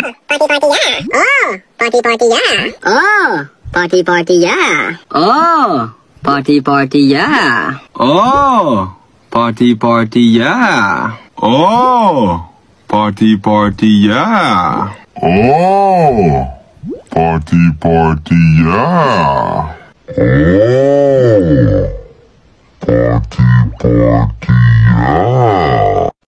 Ah, party party yeah. Oh, party party yeah. Oh, party party yeah. Oh, party party yeah. Oh, party party yeah. Oh, party party yeah. Oh, party party yeah. Oh, party party.